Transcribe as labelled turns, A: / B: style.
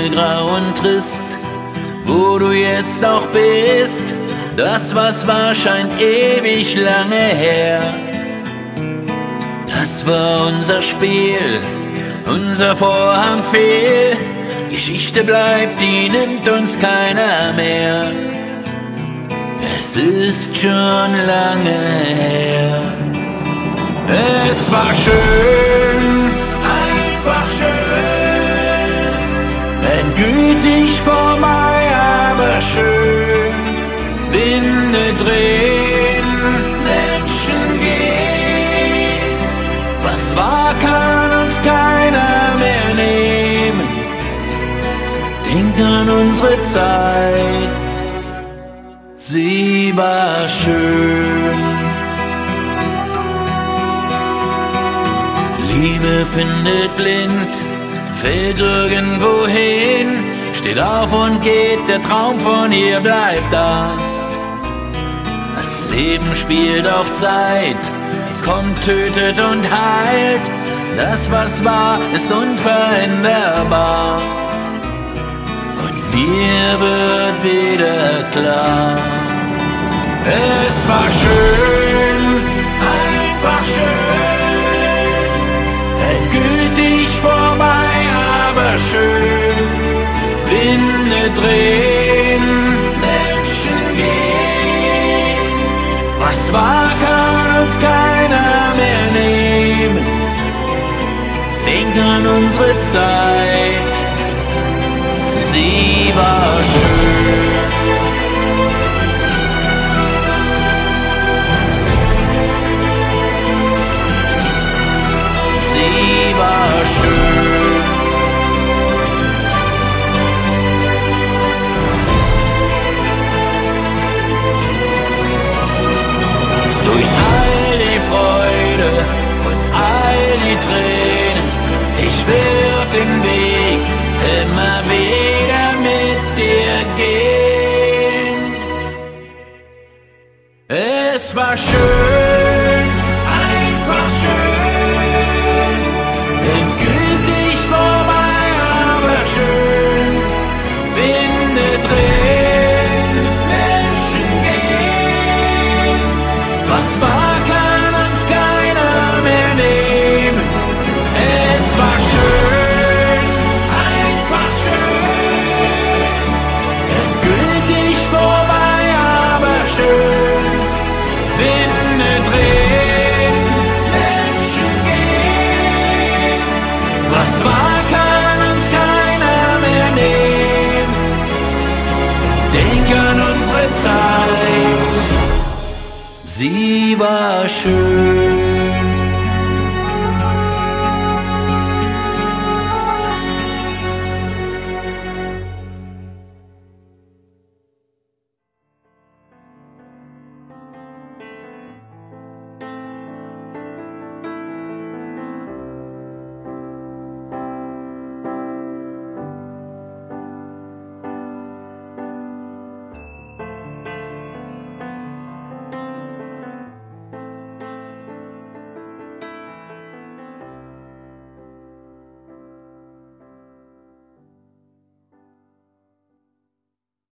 A: dunkelgrau und trist, wo du jetzt auch bist. Das, was war, scheint ewig lange her. Das war unser Spiel, unser Vorhang fehl. Geschichte bleibt, die nimmt uns keiner mehr. Es ist schon lange her. Es war schön, Endgültig vorbei, aber schön. Winde drehen, Menschen gehen. Was war, kann uns keiner mehr nehmen. Denk an unsere Zeit, sie war schön. Liebe findet blind, fällt irgendwo hin, auf und geht, der Traum von ihr bleibt da. Das Leben spielt auf Zeit, kommt, tötet und heilt. Das, was war, ist unveränderbar. Und mir wird wieder klar. Es war schön, einfach schön. Endgültig vorbei, aber schön. Winde drehen, Menschen gehen. Was war, kann uns keiner mehr nehmen. Denk an unsere Zeit, Durch all die Freude und all die Tränen, ich werd den Weg immer wieder mit dir gehen. Es war schön, sie war schön.